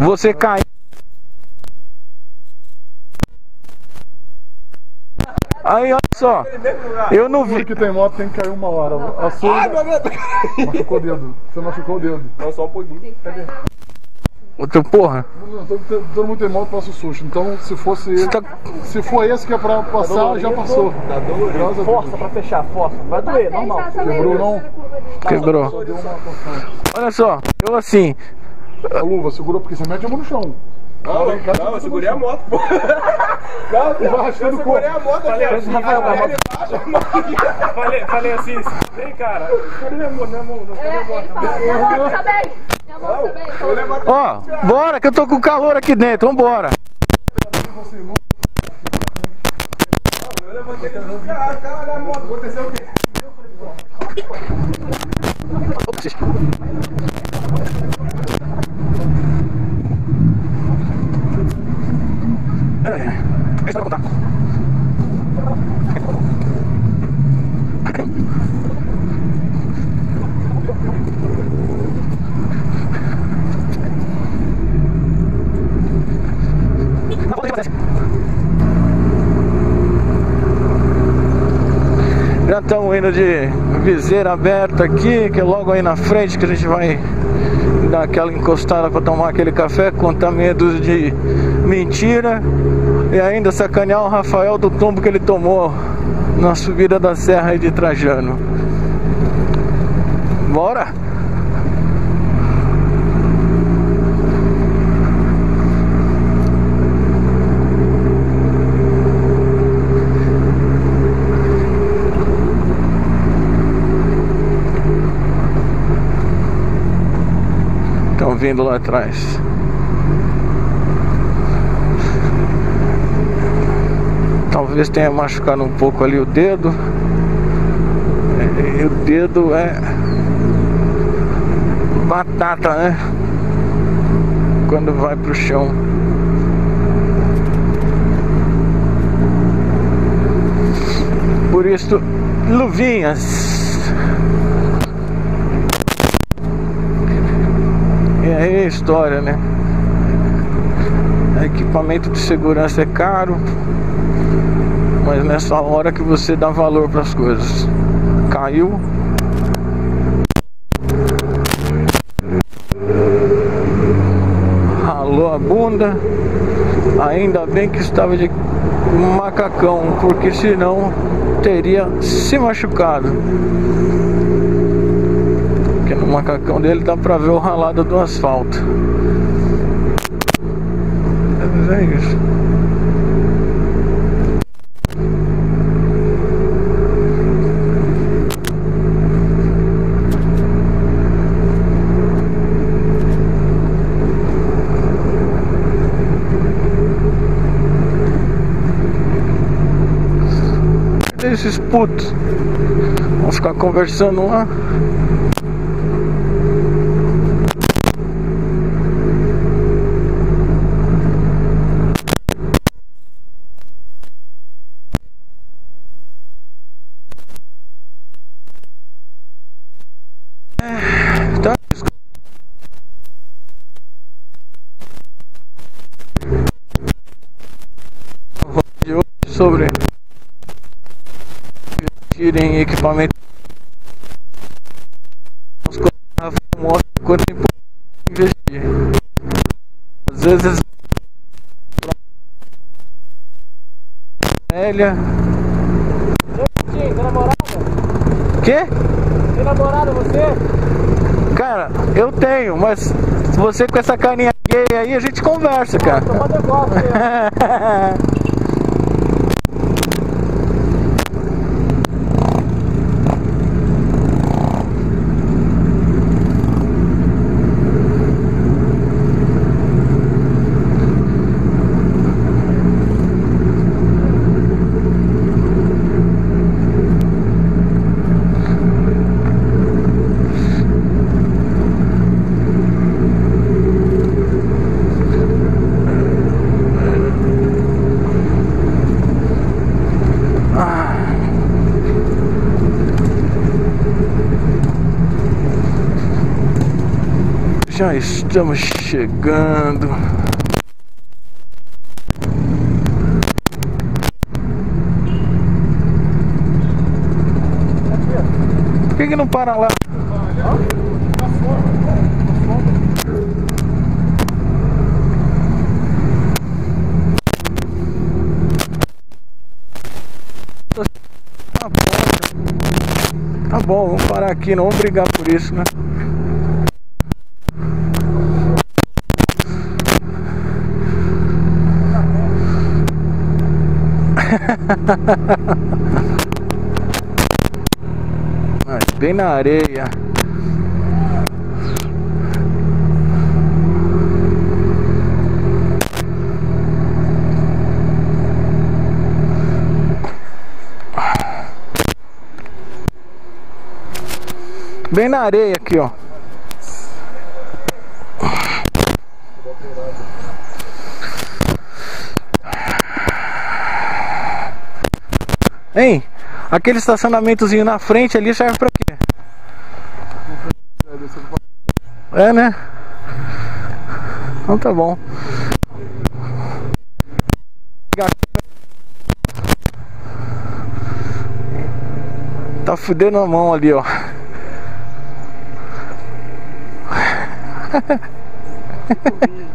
Você caiu. Aí, olha só. Eu não vi. Que tem moto tem que cair uma hora. A sua machucou o dedo. Você machucou o dedo. Não, só um pouquinho. Cadê? Outro porra. Todo, mundo tem moto passa o susto. Então, se fosse esse, Tá- se for esse que é pra passar, já passou. Tá dolorido. Força pra fechar, força. Vai doer, normal. Quebrou não? Quebrou. Olha só. Eu assim. A luva, segura porque você mete a mão no chão. Não, casa, não, eu segurei a moto, pô. Não, tu vai arrastando o corpo. Segurei a moto aqui. Rafael, Rafael. ele baixa, Falei, falei assim, vem cara, cadê minha mão? Minha mão, não, cadê É, minha mão? ele fala, minha mão também. Minha mão também. Eu Ó, bora que eu tô com calor aqui dentro. Vambora. eu levantei ele. Caralho, caralho, a moto. Aconteceu o quê? Deixa eu contar. De viseira aberta aqui, que é logo aí na frente que a gente vai dar aquela encostada para tomar aquele café, contar medos de mentira e ainda sacanear o Rafael do tombo que ele tomou na subida da serra de Trajano. Bora! Vindo lá atrás. Talvez tenha machucado um pouco ali o dedo. É, E o dedo é batata, né? Quando vai pro chão. Por isso, luvinhas. E aí é a história, né? Equipamento de segurança é caro, mas nessa hora que você dá valor para as coisas. Caiu. Ralou a bunda. Ainda bem que estava de macacão, porque senão teria se machucado. No macacão dele dá pra ver o ralado do asfalto. É isso. Esses putos? Vamos ficar conversando lá. Tá. De hoje sobre investir em equipamento. Mostra quanto é importante investir. Às vezes velha. Tem namorada? Quê? Tem namorada você? Cara, eu tenho, mas você com essa carinha gay aí, a gente conversa, cara. Já estamos chegando. Por que, que não para lá? Tá bom, tá bom, vamos parar aqui, não vamos brigar por isso, né? Bem na areia. Bem na areia aqui, ó. Hein? Aquele estacionamentozinho na frente ali serve pra quê? É, né? Então tá bom. Tá fudendo a mão ali, ó.